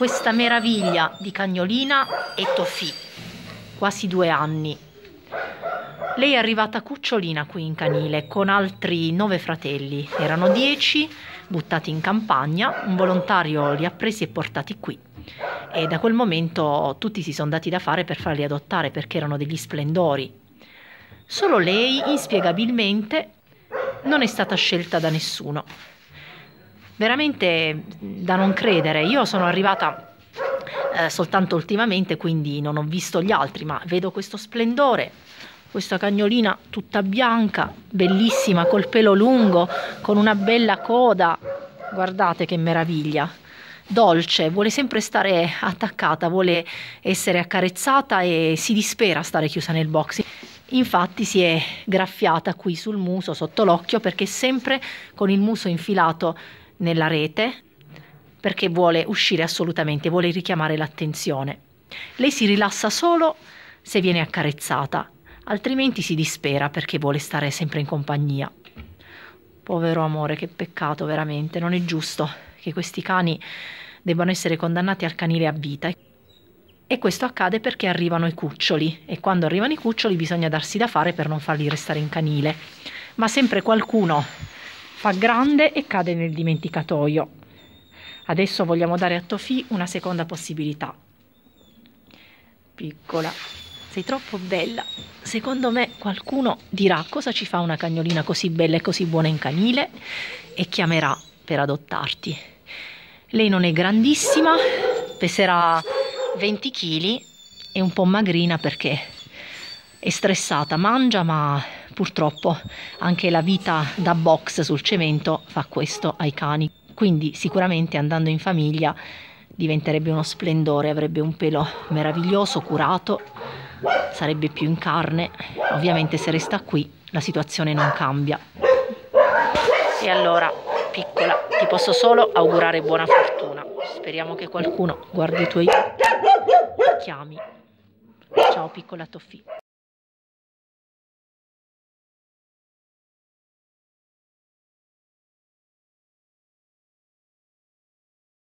questa meraviglia di cagnolina è Toffì, quasi due anni. Lei è arrivata cucciolina qui in canile con altri nove fratelli, erano dieci buttati in campagna, un volontario li ha presi e portati qui e da quel momento tutti si sono dati da fare per farli adottare perché erano degli splendori. Solo lei, inspiegabilmente, non è stata scelta da nessuno. Veramente da non credere. Io sono arrivata eh, soltanto ultimamente, quindi non ho visto gli altri, ma vedo questo splendore. Questa cagnolina tutta bianca, bellissima, col pelo lungo, con una bella coda. Guardate che meraviglia dolce, vuole sempre stare attaccata, vuole essere accarezzata e si dispera stare chiusa nel box. Infatti si è graffiata qui sul muso, sotto l'occhio, perché sempre con il muso infilato nella rete, perché vuole uscire assolutamente, vuole richiamare l'attenzione. Lei si rilassa solo se viene accarezzata, altrimenti si dispera perché vuole stare sempre in compagnia. Povero amore, che peccato veramente, non è giusto che questi cani debbano essere condannati al canile a vita. E questo accade perché arrivano i cuccioli e quando arrivano i cuccioli bisogna darsi da fare per non farli restare in canile. Ma sempre qualcuno fa grande e cade nel dimenticatoio. Adesso vogliamo dare a Tofi una seconda possibilità. Piccola, sei troppo bella. Secondo me qualcuno dirà cosa ci fa una cagnolina così bella e così buona in canile e chiamerà per adottarti. Lei non è grandissima, peserà 20 kg, è un po' magrina perché è stressata, mangia ma purtroppo anche la vita da box sul cemento fa questo ai cani. Quindi sicuramente andando in famiglia diventerebbe uno splendore, avrebbe un pelo meraviglioso, curato, sarebbe più in carne. Ovviamente se resta qui la situazione non cambia. E allora piccola, ti posso solo augurare buona fortuna. Speriamo che qualcuno guardi i tuoi chiami. Ciao piccola Toffì.